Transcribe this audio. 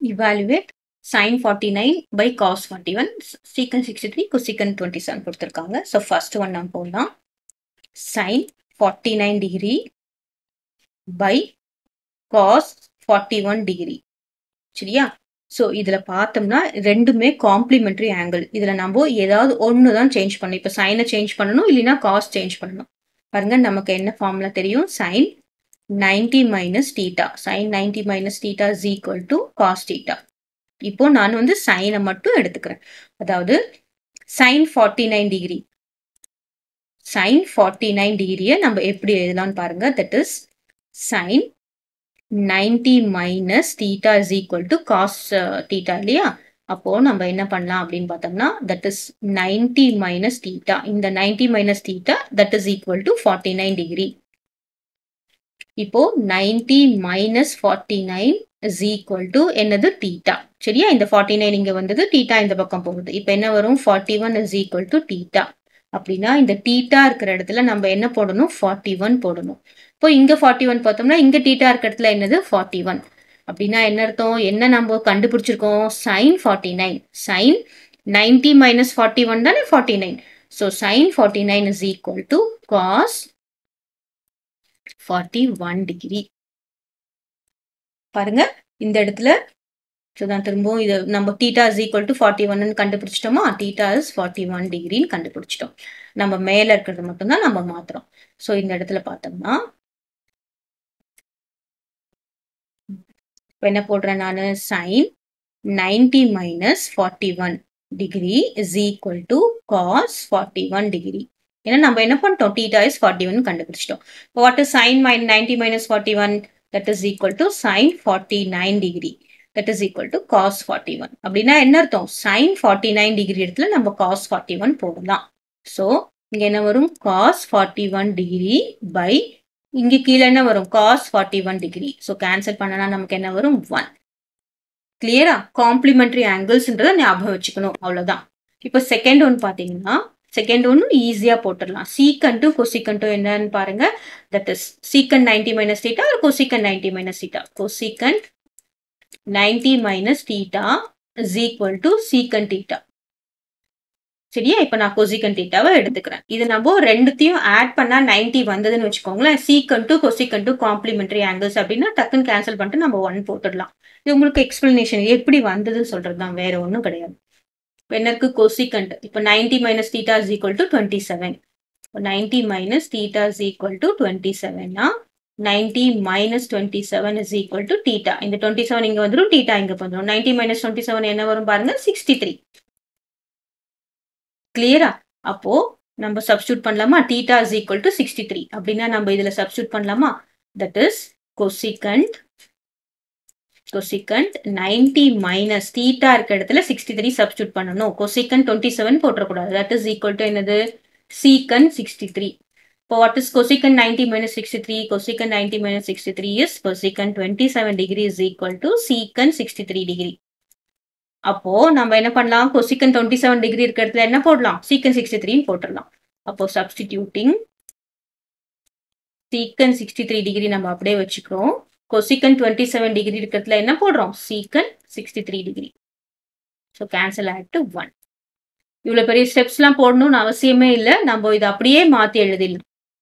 Evaluate sine forty nine by cos forty one sec sixty three cosec twenty seven கொடுத்துருக்காங்க. So first one நான் போடலாம். Sine forty nine degree by cos forty one degree சரியா? So இதில் பார்த்தோம்னா ரெண்டுமே complimentary angle இதில் நம்ம ஏதாவது ஒன்று தான் சேஞ்ச் பண்ணணும். இப்போ சைனை சேஞ்ச் பண்ணணும் இல்லைன்னா காஸ் சேஞ்ச் பண்ணணும். பாருங்கள் நமக்கு என்ன ஃபார்முலா தெரியும்? Sine ninety minus theta sine ninety minus theta is equal to cos theta இப்போ நான் வந்து சைனை மட்டும் எடுத்துக்கிறேன். அதாவது sine forty nine degree sine forty nine டிகிரியை நம்ம எப்படி எழுதலாம்னு பாருங்க. That is sine ninety minus theta is equal to cos theta இல்லையா? அப்போ நம்ம என்ன பண்ணலாம் அப்படின்னு பார்த்தோம்னா that is ninety minus theta இந்த ninety minus theta that is equal to forty nine degree இப்போ ninety minus forty nine is equal to என்னது தீட்டா சரியா? இந்த ஃபார்ட்டி நைன் இங்கே வந்தது தீட்டா இந்த பக்கம் போகுது. இப்போ என்ன வரும்? Forty one is equal to theta அப்படின்னா இந்த டீட்டா இருக்கிற இடத்துல நம்ம என்ன போடணும்? ஃபார்ட்டி ஒன் போடணும். இப்போ இங்கே ஃபார்ட்டி ஒன் பார்த்தோம்னா இங்கே டீட்டா இருக்கிற இடத்துல என்னது? ஃபார்ட்டி ஒன் அப்படின்னா என்ன அர்த்தம்? என்ன நம்ம கண்டுபிடிச்சிருக்கோம்? Sine forty nine sine ninety minus forty one தானே forty nine so sine forty nine is equal to cos forty one degree பாருங்க இந்த இடத்துல தான் திரும்பவும் இது நம்ம theta is equal to forty ஒன்னு கண்டுபிடிச்சிட்டோமா? டீட்டா இஸ் ஃபார்ட்டி ஒன் டிகிரின்னு கண்டுபிடிச்சிட்டோம். நம்ம மேல இருக்கிறது மட்டும்தான் நம்ம மாத்துறோம். ஸோ இந்த இடத்துல பார்த்தோம்னா இப்போ என்ன போடுறேன் நான்? Sine ninety minus forty one degree is equal to cos forty one degree ஏன்னா நம்ம என்ன பண்ணிட்டோம்? டீட்டா இஸ் ஃபார்ட்டி ஒன் கண்டுபிடிச்சிட்டோம். What is sine mine ninety minus forty one that is equal to sine forty nine degree that is equal to cos forty one அப்படின்னா என்ன அர்த்தம்? Sine forty nine degree இடத்துல நம்ம cos forty one போடலாம். So இங்கே என்ன வரும்? Cos forty one degree by இங்கே கீழே என்ன வரும்? Cos forty one degree so cancel பண்ணனா நமக்கு என்ன வரும்? ஒன் கிளியரா காம்ப்ளிமெண்ட்ரி ஆங்கிள்ஸ்ன்றதை ஞாபகம் வச்சுக்கணும். அவ்வளோதான் இப்போ செகண்ட் ஒன் பார்த்தீங்கன்னா செகண்ட் ஒன்று ஈஸியாக போட்டுடலாம். சீக்கண்ட்டும் கொசிக்கண்ட்டும் என்னன்னு பாருங்க. That is sec ninety minus theta ஒரு cosec ninety minus theta cosec ninety minus theta is equal to sec theta சரியா? இப்போ நான் கொசிக்கன் தீட்டாவை எடுத்துக்கிறேன். இது நம்ம ரெண்டுத்தையும் ஆட் பண்ணால் நைன்டி வந்ததுன்னு வச்சுக்கோங்களேன். சீக்கன் டு கொசிக்கன் டு காம்ப்ளிமெண்ட்ரி ஆங்கிள்ஸ் அப்படின்னா டக்குன்னு கேன்சல் பண்ணிட்டு நம்ம ஒன் போட்டுடலாம். இது உங்களுக்கு எக்ஸ்பிளனேஷன் எப்படி வந்ததுன்னு சொல்கிறது தான் வேற ஒன்றும் கிடையாது. என்ன இருக்கு கொசிகண்ட். இப்போ ninety minus theta is equal to twenty seven ninety minus theta is equal to twenty செவன்னா ninety minus twenty seven is equal to theta இந்த டுவெண்ட்டி செவன் இங்கே வந்துடும் டீட்டா இங்கே வந்துடும் நைன்டி மைனஸ் டுவெண்ட்டி செவன் என்ன வரும் பாருங்க sixty three கிளியரா அப்போ நம்ம சப்ஸ்டியூட் பண்ணலாமா? Theta is equal to sixty three அப்படின்னா நம்ம இதில் சப்ஸ்டியூட் பண்ணலாமா? That is cosec cosec ninety minus theta இருக்க இடத்துல சிக்ஸ்டி த்ரீ சப்ஸ்டியூட் பண்ணணும். கொசிகண்ட் டுவெண்ட்டி செவன் போட்டக்கூடாது தட் இஸ் ஈக்குவல் டு என்னது? சீக்கன் சிக்ஸ்டி த்ரீ இப்போ what is cosec ninety minus sixty three cosec ninety minus sixty three is cosec twenty seven degree is equal to sec sixty three degree அப்போ நம்ம என்ன பண்ணலாம்? கொசிக்கன் twenty seven degree இருக்க இடத்துல என்ன போடலாம்? சீக்கன் சிக்ஸ்டி த்ரீன்னு போட்டுடலாம். அப்போ சப்ஸ்டிடியூட்டிங் சீக்கன் சிக்ஸ்டி த்ரீ டிகிரி நம்ம அப்படியே வச்சுக்கிறோம். கொசிக்கன் டுவெண்ட்டி செவன் டிகிரி இருக்கிறதுல என்ன போடுறோம்? Sec sixty three degree so cancel ஆகிட்டு ஒன் இவ்வளோ பெரிய ஸ்டெப்ஸ்லாம் போடணும்னு அவசியமே இல்லை. நம்ம இதை அப்படியே மாற்றி எழுதிடலாம்.